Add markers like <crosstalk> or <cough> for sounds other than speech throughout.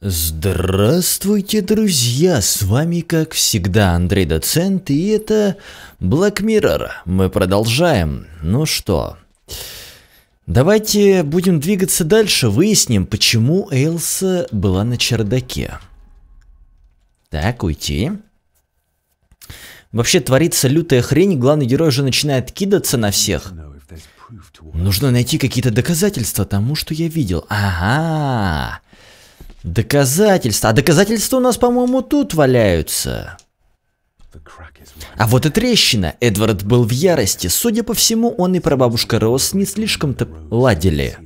Здравствуйте, друзья! С вами, как всегда, Андрей Доцент, и это Black Mirror. Мы продолжаем. Ну что, давайте будем двигаться дальше, выясним, почему Эйлса была на чердаке. Так, уйти. Вообще творится лютая хрень, главный герой уже начинает кидаться на всех. Нужно найти какие-то доказательства тому, что я видел. Ага. Доказательства. А доказательства у нас, по-моему, тут валяются. А вот и трещина. Эдвард был в ярости. Судя по всему, он и прабабушка Роуз не слишком-то ладили.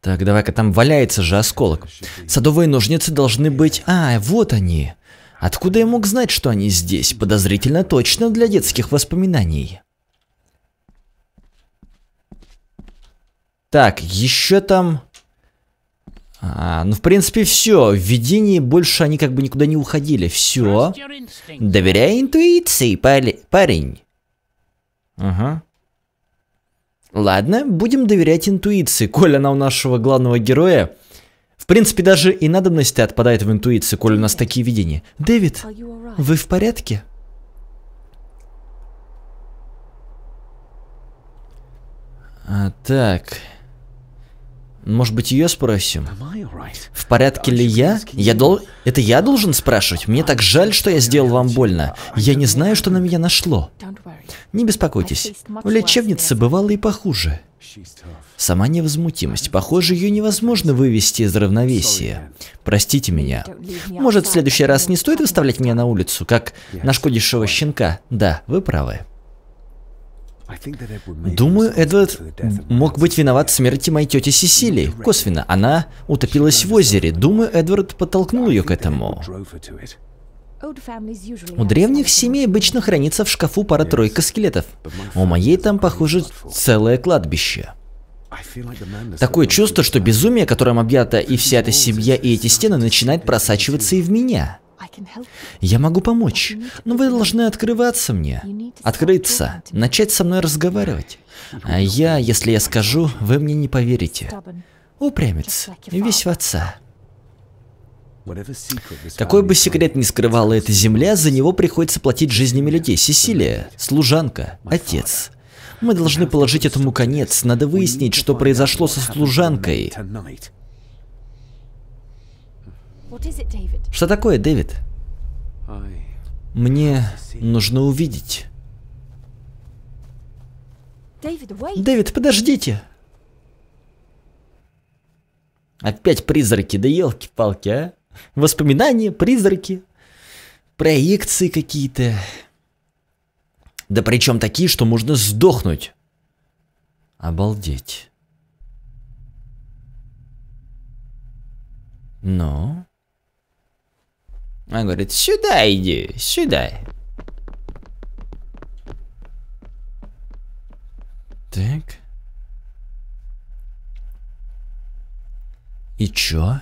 Так, давай-ка, там валяется же осколок. Садовые ножницы должны быть... А, вот они. Откуда я мог знать, что они здесь? Подозрительно точно для детских воспоминаний. Так, еще там... А, ну, в принципе, все. В видении больше они как бы никуда не уходили. Все. Доверяй интуиции, парень. Ага. Ладно, будем доверять интуиции. Коль она у нашего главного героя. В принципе, даже и надобность отпадает в интуиции, коль у нас такие видения. Дэвид, вы в порядке? А, так... Может быть, ее спросим? В порядке ли я? Я дол... Это я должен спрашивать? Мне так жаль, что я сделал вам больно. Я не знаю, что на меня нашло. Не беспокойтесь. В лечебнице бывало и похуже. Сама невозмутимость. Похоже, ее невозможно вывести из равновесия. Простите меня. Может, в следующий раз не стоит выставлять меня на улицу, как нашкодившего щенка? Да, вы правы. Думаю, Эдвард мог быть виноват в смерти моей тети Сесилии. Косвенно, она утопилась в озере. Думаю, Эдвард подтолкнул ее к этому. У древних семей обычно хранится в шкафу пара-тройка скелетов. У моей там, похоже, целое кладбище. Такое чувство, что безумие, которым объята и вся эта семья, и эти стены, начинает просачиваться и в меня. Я могу помочь, но вы должны открываться мне. Открыться, начать со мной разговаривать. А я, если я скажу, вы мне не поверите. Упрямец, весь в отца. Какой бы секрет ни скрывала эта земля, за него приходится платить жизнями людей. Сесилия, служанка, отец. Мы должны положить этому конец. Надо выяснить, что произошло со служанкой. Что такое, Дэвид? Мне нужно увидеть. Дэвид, подождите! Опять призраки, да елки-палки, а? Воспоминания, призраки, проекции какие-то. Да причем такие, что можно сдохнуть. Обалдеть. Но... Она говорит, сюда иди, сюда. Так. И чё?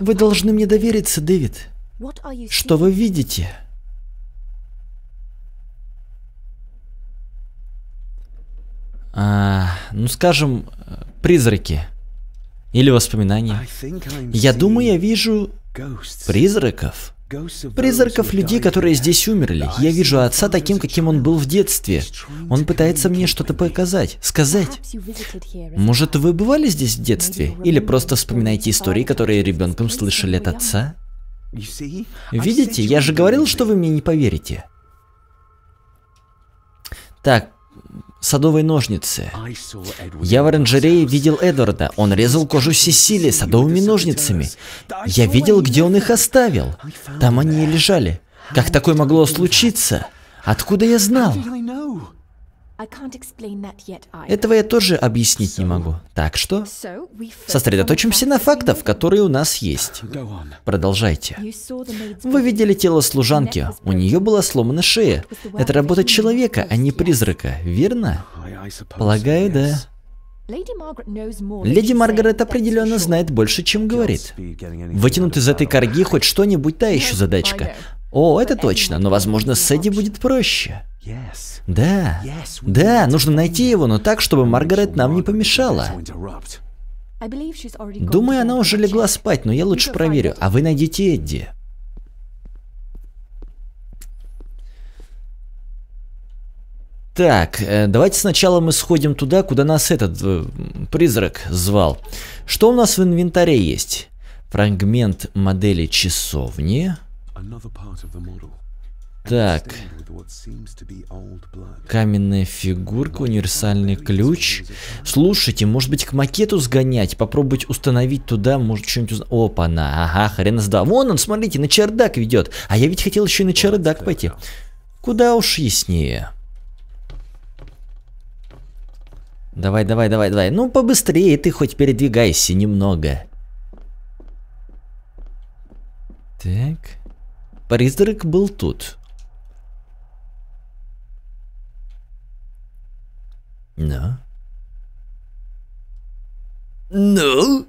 Вы должны мне довериться, Дэвид. Что вы видите? А, ну, скажем, призраки. Или воспоминания. Я думаю, я вижу призраков. Призраков людей, которые здесь умерли. Я вижу отца таким, каким он был в детстве. Он пытается мне что-то показать, сказать. Может, вы бывали здесь в детстве? Или просто вспоминаете истории, которые ребенком слышали от отца? Видите, я же говорил, что вы мне не поверите. Так, садовые ножницы. Я в оранжерее видел Эдварда. Он резал кожу Сесили садовыми ножницами. Я видел, где он их оставил. Там они и лежали. Как такое могло случиться? Откуда я знал? Этого я тоже объяснить не могу. Так что, сосредоточимся на фактах, которые у нас есть. Продолжайте. Вы видели тело служанки. У нее была сломана шея. Это работа человека, а не призрака, верно? Полагаю, да. Леди Маргарет определенно знает больше, чем говорит. Вытянуть из этой корги хоть что-нибудь та еще задачка. О, это точно, но возможно с Эдди будет проще. Да, да, нужно найти его, но так, чтобы Маргарет нам не помешала. Думаю, она уже легла спать, но я лучше проверю. А вы найдите Эдди. Так, э, давайте сначала мы сходим туда, куда нас этот э, призрак звал. Что у нас в инвентаре есть? Фрагмент модели часовни. Так. Каменная фигурка, универсальный ключ. Слушайте, может быть к макету сгонять, попробовать установить туда, может что-нибудь узнать. Опа-на, ага, хрен сда. Вон он, смотрите, на чердак ведет. А я ведь хотел еще и на чердак пойти. Куда уж яснее. Давай, давай, давай, давай. Ну, побыстрее ты хоть передвигайся немного. Так. Призрак был тут. Ну? Ну?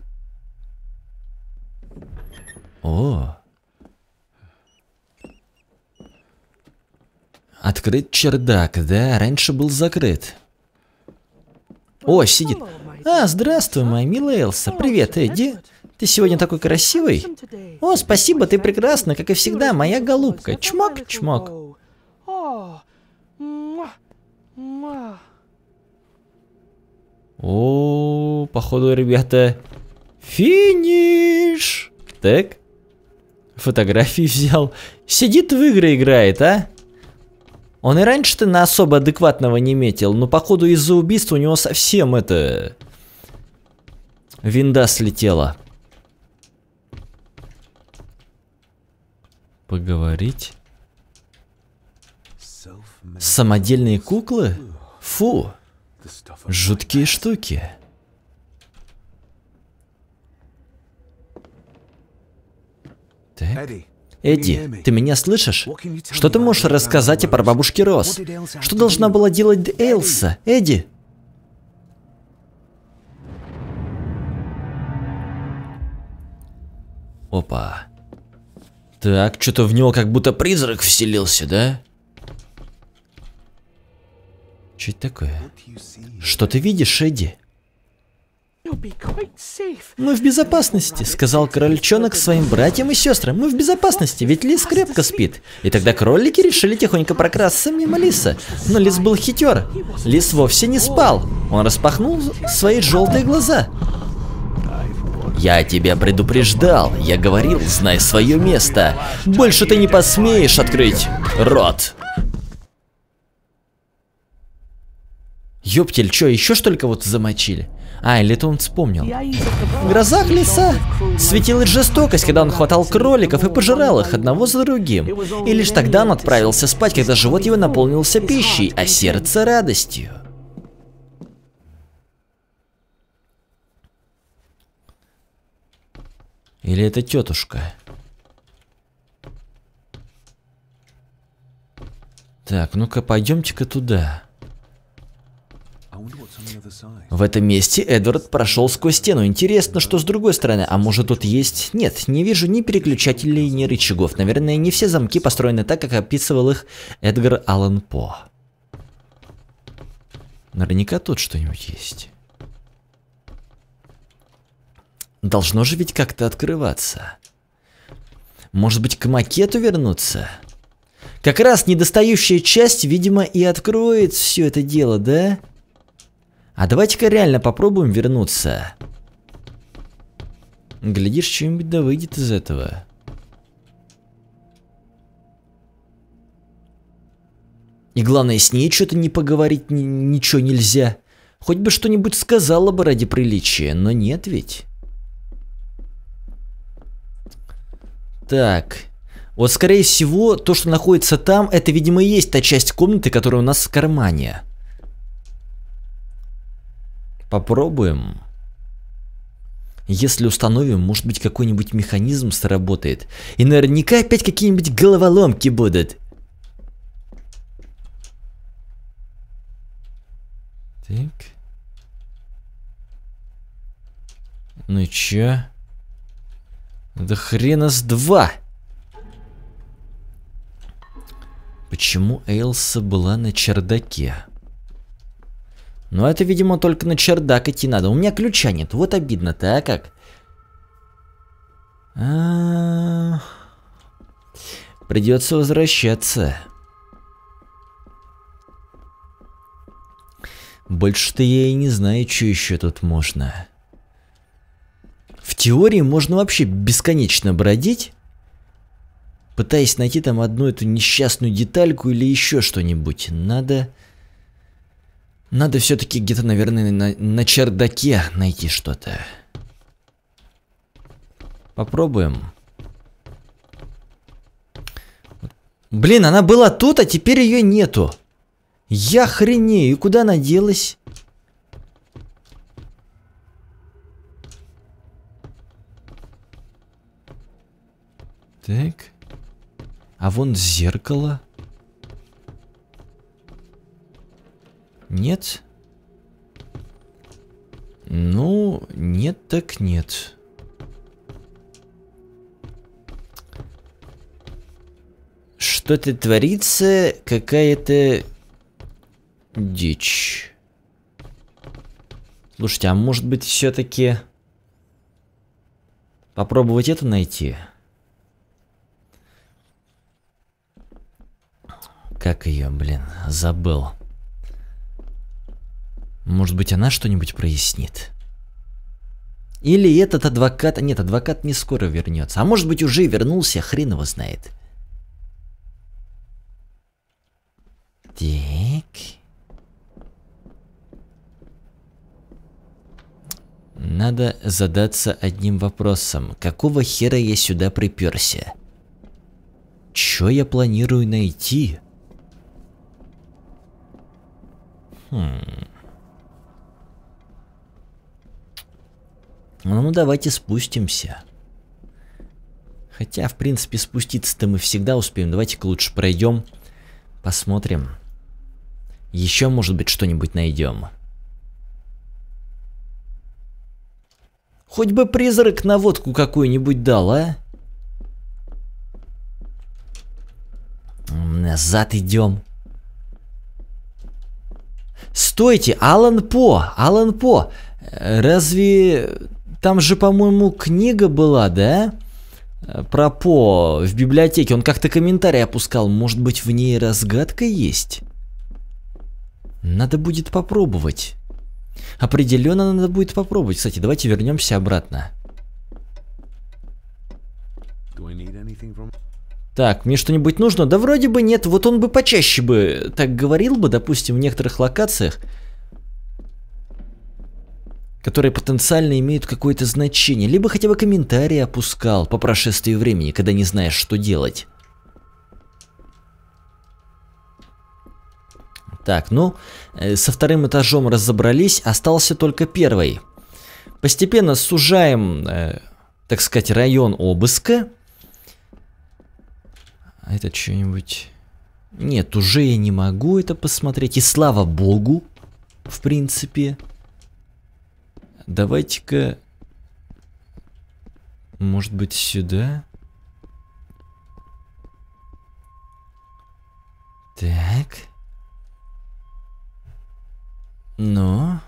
О. Открыт чердак, да? Раньше был закрыт. О, сидит. А, здравствуй, моя милая Элса. Привет, Эдди. Ты сегодня такой красивый. О, спасибо, ты прекрасна, как и всегда, моя голубка. Чмок, чмок. О, походу, ребята, финиш. Так, фотографии взял. Сидит в игры играет, а? Он и раньше-то на особо адекватного не метил, но походу из-за убийства у него совсем это... Винда слетела. Поговорить? Самодельные куклы? Фу. Жуткие штуки. Так. Эдди, ты меня слышишь? Что ты можешь рассказать про бабушке Рос? Что должна была делать Эйлса? Эдди? Опа. Так, что-то в него как будто призрак вселился, да? Что это такое? Что ты видишь, Эдди? «Мы в безопасности», — сказал крольчонок своим братьям и сестрам. «Мы в безопасности, ведь лис крепко спит». И тогда кролики решили тихонько прокрасться мимо лиса. Но лис был хитер. Лис вовсе не спал. Он распахнул свои желтые глаза. «Я тебя предупреждал. Я говорил, знай свое место. Больше ты не посмеешь открыть рот». Ёптель, что, еще что только вот замочили? А, или это он вспомнил. В грозах леса светилась жестокость, когда он хватал кроликов и пожирал их одного за другим. И лишь тогда он отправился спать, когда живот его наполнился пищей, а сердце радостью. Или это тетушка? Так, ну-ка, пойдемте-ка туда. В этом месте Эдвард прошел сквозь стену. Интересно, что с другой стороны. А может тут есть... Нет, не вижу ни переключателей, ни рычагов. Наверное, не все замки построены так, как описывал их Эдгар Аллан По. Наверняка тут что-нибудь есть. Должно же ведь как-то открываться. Может быть, к макету вернуться? Как раз недостающая часть, видимо, и откроет все это дело, да? Да. А давайте-ка реально попробуем вернуться. Глядишь, что-нибудь да выйдет из этого. И главное, с ней что-то не поговорить ни ничего нельзя. Хоть бы что-нибудь сказала бы ради приличия, но нет ведь. Так. Вот скорее всего, то, что находится там, это, видимо, и есть та часть комнаты, которая у нас в кармане. Попробуем. Если установим, может быть какой-нибудь механизм сработает. И наверняка опять какие-нибудь головоломки будут. Так. Ну и чё? Да хрена с два! Почему Эйлса была на чердаке? Но это, видимо, только на чердак идти надо. У меня ключа нет. Вот обидно-то, а как? А -а -а. Придется возвращаться. Больше-то я и не знаю, что еще тут можно. В теории можно вообще бесконечно бродить, пытаясь найти там одну эту несчастную детальку или еще что-нибудь. Надо... Надо все-таки где-то, наверное, на, на чердаке найти что-то. Попробуем. Блин, она была тут, а теперь ее нету. Я хренею, куда она делась? Так. А вон зеркало. Нет? Ну, нет так нет. Что-то творится, какая-то дичь. Слушайте, а может быть все-таки попробовать это найти? Как ее, блин, забыл. Может быть, она что-нибудь прояснит? Или этот адвокат... Нет, адвокат не скоро вернется. А может быть, уже вернулся, хрен его знает. Так. Надо задаться одним вопросом. Какого хера я сюда приперся? Чё я планирую найти? Хм. Ну, ну давайте спустимся. Хотя, в принципе, спуститься-то мы всегда успеем. Давайте-ка лучше пройдем. Посмотрим. Еще, может быть, что-нибудь найдем. Хоть бы призрак на водку какую-нибудь дал, а? Назад идем. Стойте, Алан По, Алан По, разве там же, по-моему, книга была, да? Про По в библиотеке. Он как-то комментарий опускал. Может быть, в ней разгадка есть? Надо будет попробовать. Определенно надо будет попробовать. Кстати, давайте вернемся обратно. Так, мне что-нибудь нужно? Да вроде бы нет. Вот он бы почаще бы так говорил бы, допустим, в некоторых локациях, которые потенциально имеют какое-то значение. Либо хотя бы комментарии опускал по прошествии времени, когда не знаешь, что делать. Так, ну, э, со вторым этажом разобрались, остался только первый. Постепенно сужаем, э, так сказать, район обыска. А это что-нибудь... Нет, уже я не могу это посмотреть. И слава богу, в принципе. Давайте-ка... Может быть, сюда? Так... Но...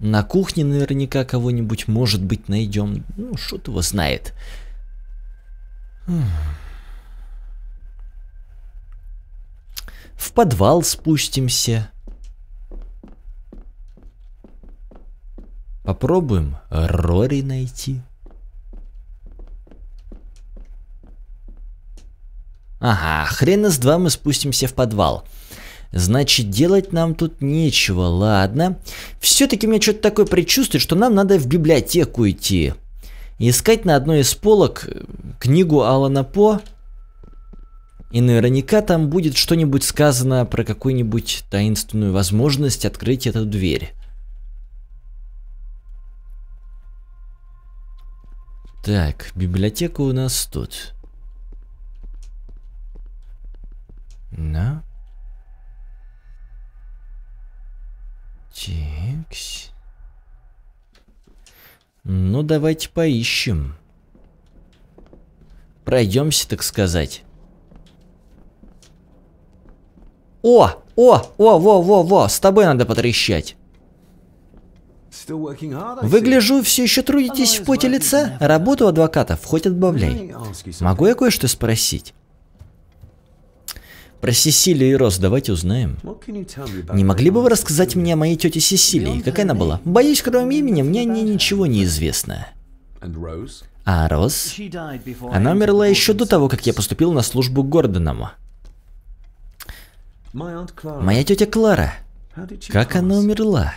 На кухне наверняка кого-нибудь, может быть, найдем. Ну, что-то его знает. В подвал спустимся. Попробуем Рори найти. Ага, хрен из два мы спустимся в подвал. Значит, делать нам тут нечего, ладно. Все-таки меня что-то такое предчувствие, что нам надо в библиотеку идти. искать на одной из полок э, книгу Алана По. И наверняка там будет что-нибудь сказано про какую-нибудь таинственную возможность открыть эту дверь. Так, библиотека у нас тут. На. Тикс. Ну, давайте поищем. Пройдемся, так сказать. О! О, о, во, во, во, с тобой надо потрещать. Выгляжу, все еще трудитесь в поте лица? Работу адвокатов хоть отбавляй. Могу я кое-что спросить? Про Сесилию и Рос давайте узнаем. Не могли бы вы рассказать мне о моей тете Сесилии? Какая она была? Боюсь, кроме имени, мне о ней ничего не известно. А Рос? Она умерла еще до того, как я поступил на службу к Гордонам. Моя тетя Клара. Как она умерла?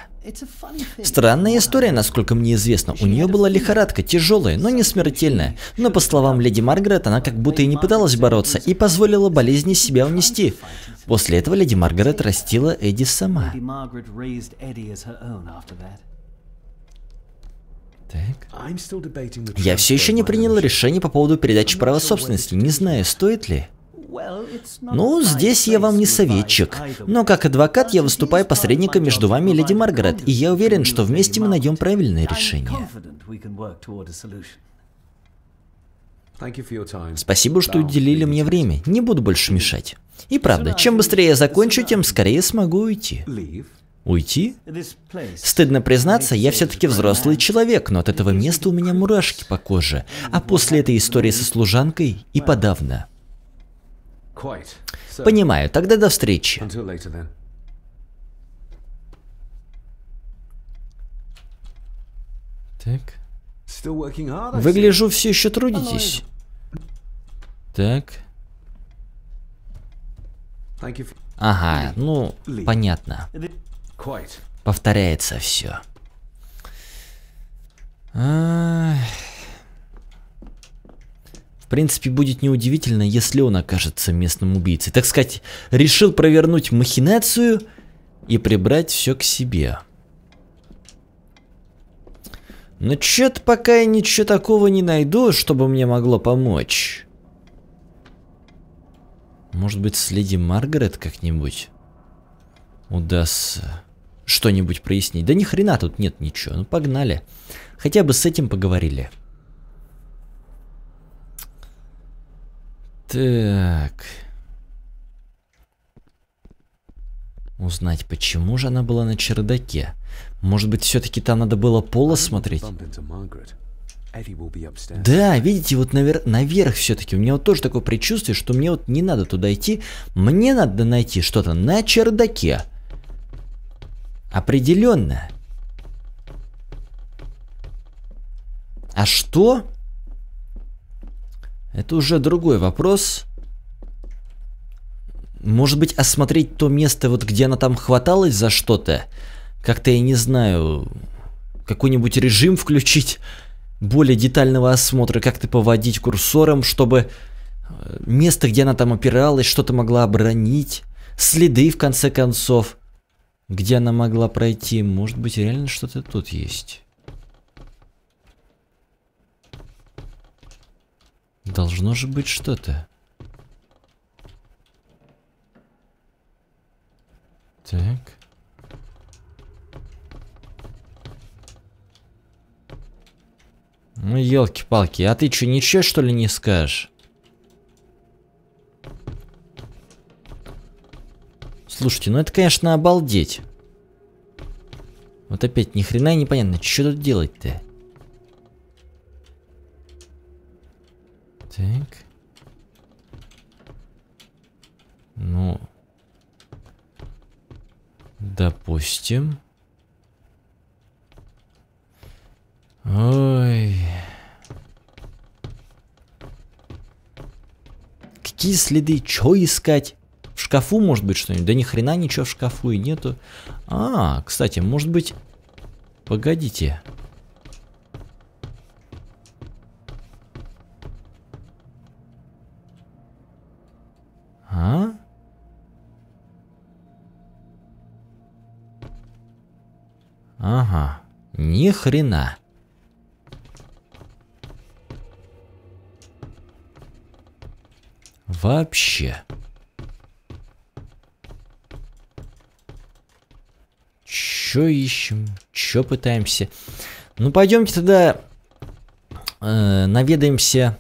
Странная история, насколько мне известно. У нее была лихорадка, тяжелая, но не смертельная. Но по словам леди Маргарет, она как будто и не пыталась бороться и позволила болезни себя унести. После этого леди Маргарет растила Эдди сама. Так. Я все еще не принял решение по поводу передачи права собственности. Не знаю, стоит ли. Ну, здесь я вам не советчик, но как адвокат я выступаю посредником между вами и леди Маргарет, и я уверен, что вместе мы найдем правильное решение. Спасибо, что уделили мне время. Не буду больше мешать. И правда, чем быстрее я закончу, тем скорее смогу уйти. Уйти? Стыдно признаться, я все-таки взрослый человек, но от этого места у меня мурашки по коже. А после этой истории со служанкой и подавно. Понимаю, тогда до встречи. Так. Выгляжу, все еще трудитесь. Так. Ага, ну, понятно. Повторяется все. Ах принципе, будет неудивительно, если он окажется местным убийцей. Так сказать, решил провернуть махинацию и прибрать все к себе. Но что-то пока я ничего такого не найду, чтобы мне могло помочь. Может быть, с леди Маргарет как-нибудь удастся что-нибудь прояснить. Да ни хрена тут нет ничего. Ну погнали. Хотя бы с этим поговорили. Так. Узнать, почему же она была на чердаке. Может быть, все-таки там надо было пол осмотреть? Да, видите, вот навер наверх все-таки. У меня вот тоже такое предчувствие, что мне вот не надо туда идти. Мне надо найти что-то на чердаке. Определенно. А что? Это уже другой вопрос. Может быть, осмотреть то место, вот где она там хваталась за что-то? Как-то, я не знаю, какой-нибудь режим включить более детального осмотра, как-то поводить курсором, чтобы э, место, где она там опиралась, что-то могла оборонить, следы, в конце концов, где она могла пройти. Может быть, реально что-то тут есть. Должно же быть что-то. Так. Ну, елки-палки, а ты что, ничего что ли не скажешь? Слушайте, ну это, конечно, обалдеть. Вот опять ни хрена непонятно, что тут делать-то? Так. Ну. Допустим. Ой. Какие следы? Чё искать? В шкафу может быть что-нибудь? Да ни хрена ничего в шкафу и нету. А, кстати, может быть... Погодите. А? Ага, ни хрена. Вообще. Чё ищем? Чё пытаемся? Ну, пойдемте тогда э, наведаемся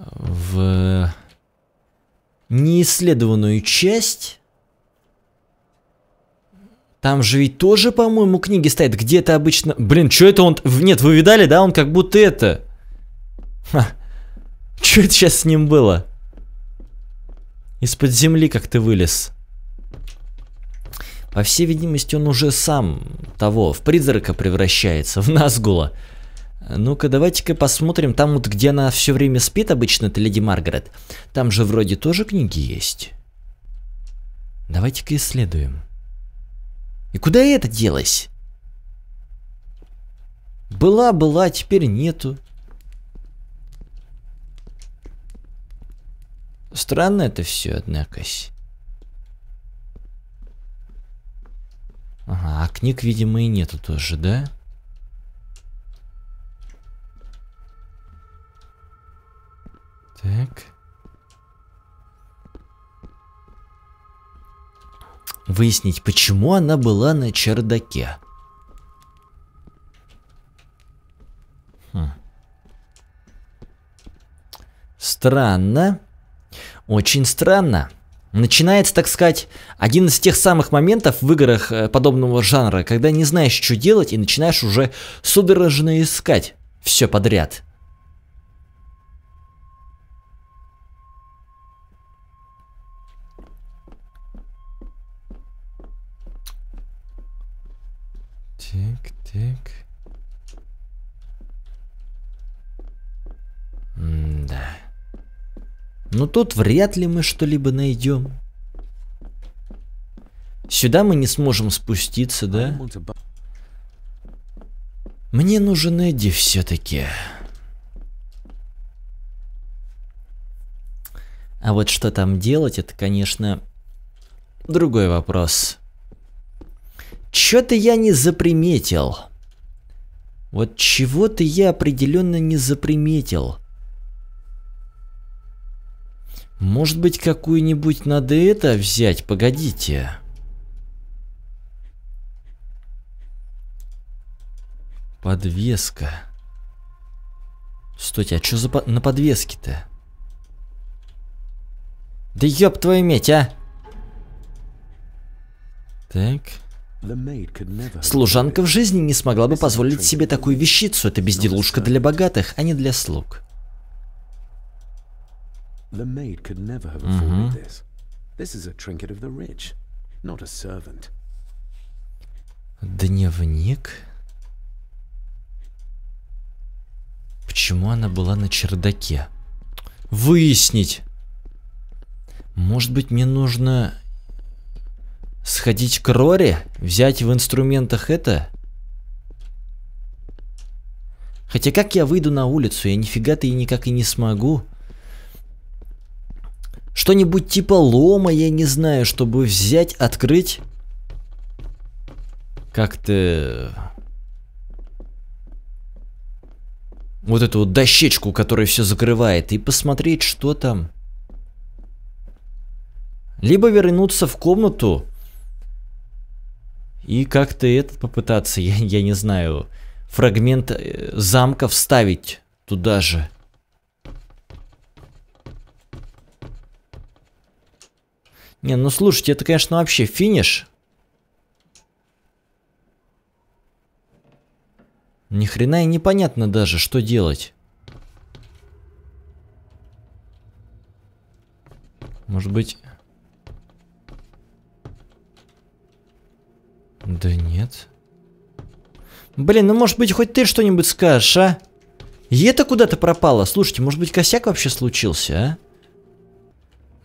в неисследованную часть. Там же ведь тоже, по-моему, книги стоят. Где-то обычно... Блин, что это он... Нет, вы видали, да? Он как будто это... Ха. Что это сейчас с ним было? Из-под земли как ты вылез. По всей видимости, он уже сам того, в призрака превращается, <laughs> в Назгула. Ну-ка, давайте-ка посмотрим. Там вот, где она все время спит обычно, это Леди Маргарет. Там же вроде тоже книги есть. Давайте-ка исследуем. И куда это делось? Была, была, теперь нету. Странно это все, однако. Ага, а книг, видимо, и нету тоже, да? Так. Выяснить, почему она была на чердаке. Хм. Странно. Очень странно. Начинается, так сказать, один из тех самых моментов в играх э, подобного жанра, когда не знаешь, что делать, и начинаешь уже судорожно искать все подряд. Так. М да. Но тут вряд ли мы что-либо найдем. Сюда мы не сможем спуститься, да? Мне нужен Эдди все-таки. А вот что там делать, это, конечно, другой вопрос. Чё-то я не заприметил. Вот чего-то я определенно не заприметил. Может быть, какую-нибудь надо это взять? Погодите. Подвеска. Стойте, а что за по на подвеске-то? Да ёб твою медь, а! Так. Служанка в жизни не смогла бы позволить себе такую вещицу. Это безделушка для богатых, а не для слуг. Servant. Дневник. Почему она была на чердаке? Выяснить. Может быть, мне нужно сходить к Рори, взять в инструментах это? Хотя как я выйду на улицу? Я нифига-то и никак и не смогу. Что-нибудь типа лома, я не знаю, чтобы взять, открыть. Как-то... Вот эту вот дощечку, которая все закрывает, и посмотреть, что там. Либо вернуться в комнату и как-то этот попытаться, я, я не знаю, фрагмент э, замка вставить туда же. Не, ну слушайте, это, конечно, вообще финиш. Ни хрена и непонятно даже, что делать. Может быть... Да нет. Блин, ну может быть хоть ты что-нибудь скажешь, а? И это куда-то пропало. Слушайте, может быть косяк вообще случился, а?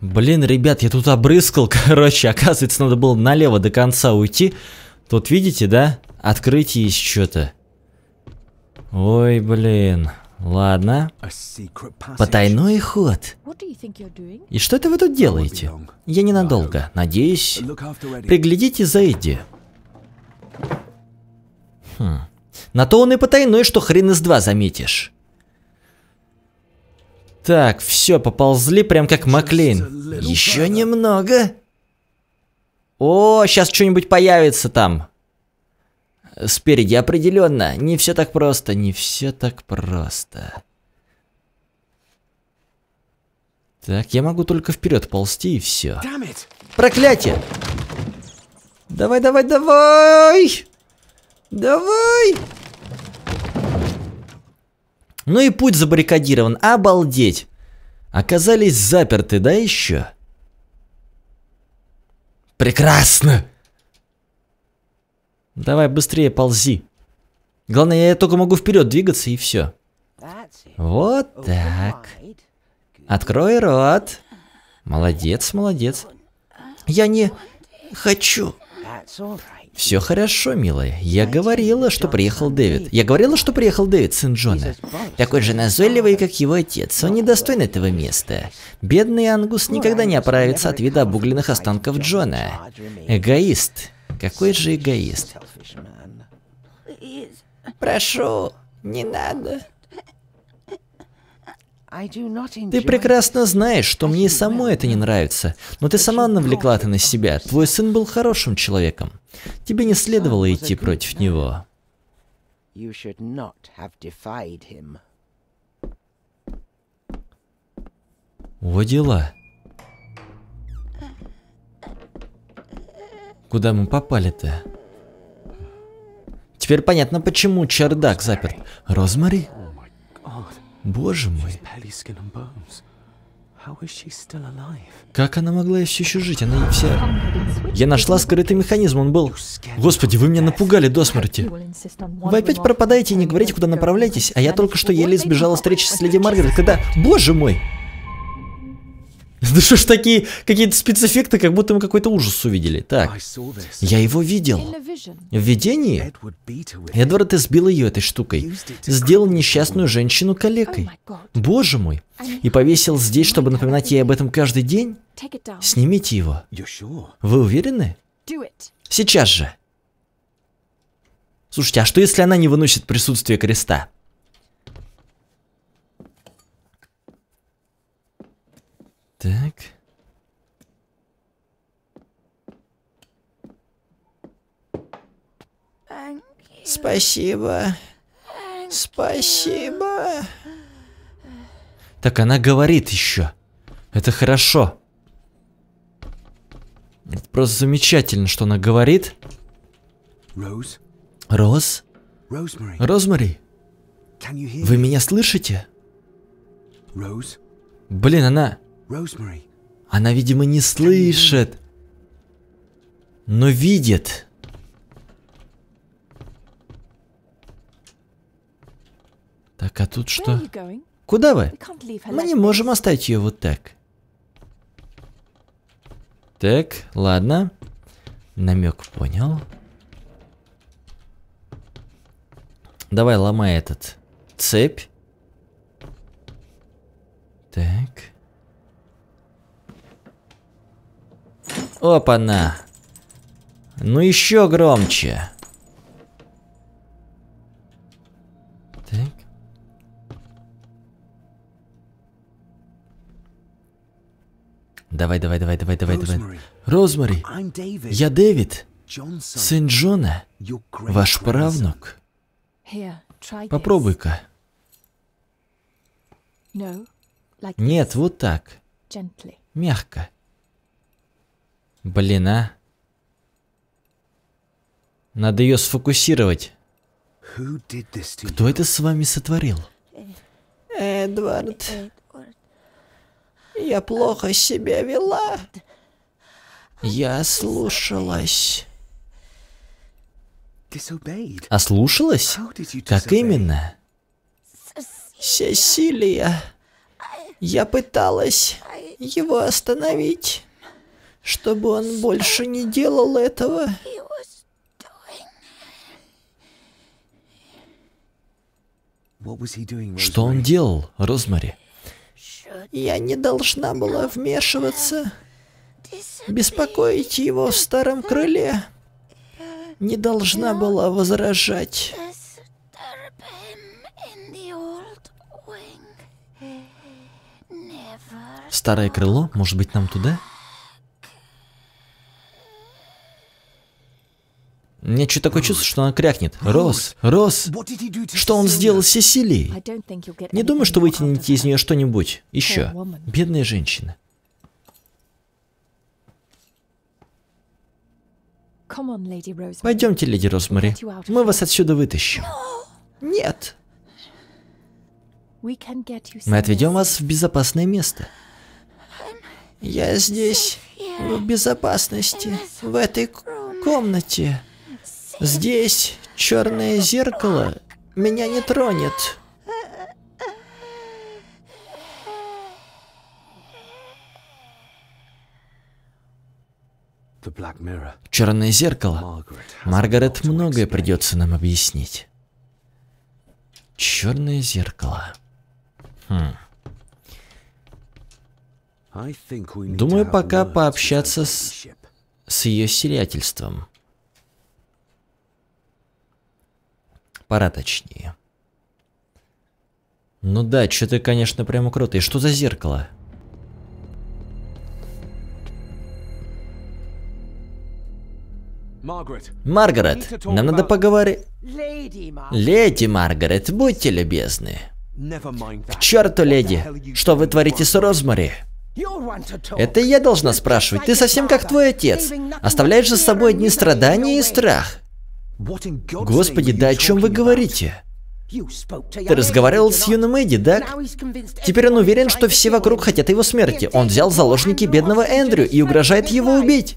Блин, ребят, я тут обрыскал, <laughs> короче, оказывается, надо было налево до конца уйти. Тут видите, да? Открытие есть что-то. Ой, блин. Ладно. Потайной ход. И что это вы тут делаете? Я ненадолго. Надеюсь, приглядите за Эдди. Хм. На то он и потайной, что хрен из два заметишь. Так, все, поползли прям как Маклейн. Еще немного. О, сейчас что-нибудь появится там. Спереди определенно. Не все так просто, не все так просто. Так, я могу только вперед ползти и все. Проклятие! Давай, давай, давай! Давай! Ну и путь забаррикадирован. Обалдеть! Оказались заперты, да еще? Прекрасно! Давай быстрее ползи. Главное, я только могу вперед двигаться и все. Вот так. Открой рот. Молодец, молодец. Я не хочу. Все хорошо, милая. Я говорила, что приехал Дэвид. Я говорила, что приехал Дэвид, сын Джона. Такой же назойливый, как его отец. Он недостоин этого места. Бедный Ангус никогда не оправится от вида обугленных останков Джона. Эгоист. Какой же эгоист. Прошу, не надо. Ты прекрасно знаешь, что мне и самой это не нравится, но ты сама навлекла это на себя. Твой сын был хорошим человеком. Тебе не следовало идти против него. Во дела. Куда мы попали-то? Теперь понятно, почему чердак заперт. Розмари? Боже мой. Как она могла все еще жить? Она вся... Я нашла скрытый механизм, он был... Господи, вы меня напугали до смерти. Вы опять пропадаете и не говорите, куда направляетесь, а я только что еле избежала встречи с леди Маргарет, когда... Боже мой! <laughs> Да что ж такие какие-то спецэффекты, как будто мы какой-то ужас увидели. Так, я его видел. В видении? Эдвард избил ее этой штукой. Сделал несчастную женщину калекой. Боже мой. И повесил здесь, чтобы напоминать ей об этом каждый день? Снимите его. Вы уверены? Сейчас же. Слушайте, а что если она не выносит присутствие креста? Так. Спасибо. Спасибо. Так она говорит еще. Это хорошо. Это просто замечательно, что она говорит. Роз? Роз? Розмари? Вы меня слышите? Блин, она... Она, видимо, не слышит, но видит. Так, а тут что? Куда вы? Мы не можем оставить ее вот так. Так, ладно. Намек понял. Давай, ломай этот цепь. Так. Опа-на. Ну еще громче. Так. Давай, давай, давай, давай, давай, давай. Розмари, я Дэвид, сын Джона, ваш правнук. Попробуй-ка. Нет, вот так. Мягко. Блин, а. Надо ее сфокусировать. Кто это с вами сотворил? Эдвард. Я плохо себя вела. Я слушалась. Ослушалась? Как именно? Сесилия. Я пыталась его остановить чтобы он больше не делал этого. Что он делал, Розмари? Я не должна была вмешиваться, беспокоить его в старом крыле. Не должна была возражать. Старое крыло? Может быть, нам туда? У меня что такое чувство, что она крякнет. Рос, Рос, что он сделал с Сесилией? Не думаю, что вытянете из нее что-нибудь. Еще. Бедная женщина. Пойдемте, леди Розмари. Мы вас отсюда вытащим. <gasps> Нет. Мы отведем вас в безопасное место. Я здесь, в безопасности, в этой комнате. Здесь черное зеркало меня не тронет. Черное зеркало. Маргарет многое придется нам объяснить. Черное зеркало. Хм. Думаю, пока пообщаться с, с ее сиятельством. Пора точнее. Ну да, что-то, конечно, прямо круто. И что за зеркало? Маргарет, нам надо поговорить... Леди Маргарет, будьте любезны. К черту, леди! Что вы творите с Розмари? Это я должна спрашивать. Ты совсем как твой отец. Оставляешь за собой одни страдания и страх. Господи, да о чем вы говорите? Ты разговаривал с юным Эдди, да? Теперь он уверен, что все вокруг хотят его смерти. Он взял заложники бедного Эндрю и угрожает его убить.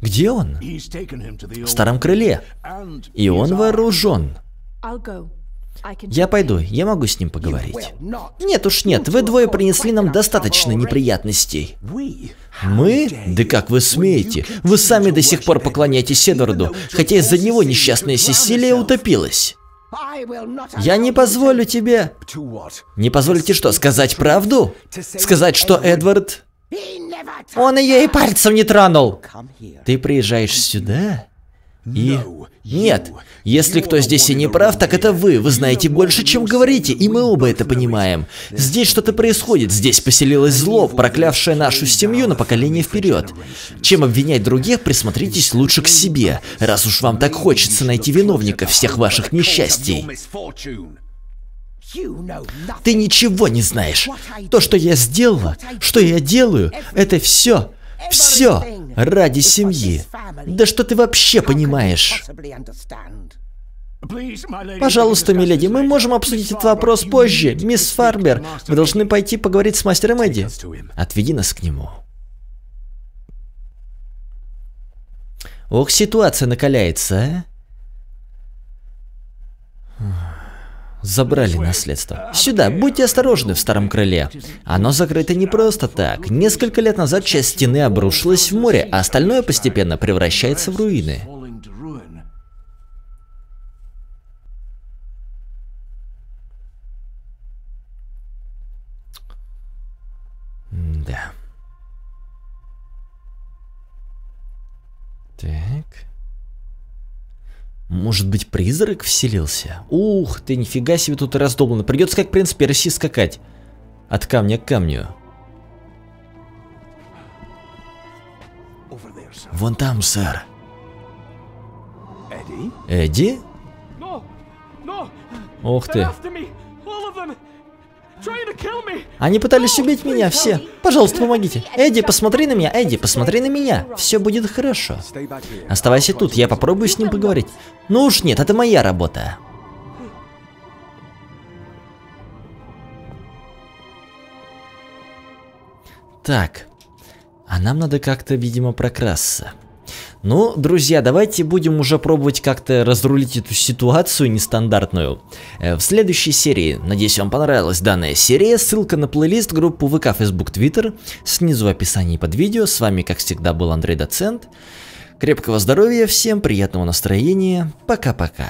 Где он? В старом крыле. И он вооружен. Я пойду, я могу с ним поговорить. Нет уж нет, вы двое принесли нам достаточно неприятностей. Мы? Да как вы смеете? Вы сами до сих пор поклоняетесь Эдварду, хотя из-за него несчастная Сесилия утопилась. Я не позволю тебе... Не позволите что, сказать правду? Сказать, что Эдвард... Он ее и пальцем не тронул. Ты приезжаешь сюда и... Нет, если кто здесь и не прав, так это вы. Вы знаете больше, чем говорите, и мы оба это понимаем. Здесь что-то происходит, здесь поселилось зло, проклявшее нашу семью на поколение вперед. Чем обвинять других, присмотритесь лучше к себе, раз уж вам так хочется найти виновника всех ваших несчастий. Ты ничего не знаешь. То, что я сделала, что я делаю, это все, все ради семьи. Да что ты вообще понимаешь? Пожалуйста, миледи, мы можем обсудить этот вопрос позже. Мисс Фарбер, вы должны пойти поговорить с мастером Эдди. Отведи нас к нему. Ох, ситуация накаляется, а? Забрали наследство. Сюда, будьте осторожны в старом крыле. Оно закрыто не просто так. Несколько лет назад часть стены обрушилась в море, а остальное постепенно превращается в руины. Да. Так. Может быть, призрак вселился? Ух ты, нифига себе тут раздолбано. Придется как принц Перси скакать. От камня к камню. Вон там, сэр. Эдди? Ух ты. Они пытались убить меня все. Пожалуйста, помогите. Эдди, посмотри на меня. Эдди, посмотри на меня. Все будет хорошо. Оставайся тут, я попробую с ним поговорить. Ну уж нет, это моя работа. Так. А нам надо как-то, видимо, прокрасться. Ну, друзья, давайте будем уже пробовать как-то разрулить эту ситуацию нестандартную. Э, в следующей серии, надеюсь, вам понравилась данная серия, ссылка на плейлист, группу ВК, Facebook, Twitter, снизу в описании под видео. С вами, как всегда, был Андрей Доцент. Крепкого здоровья всем, приятного настроения, пока-пока.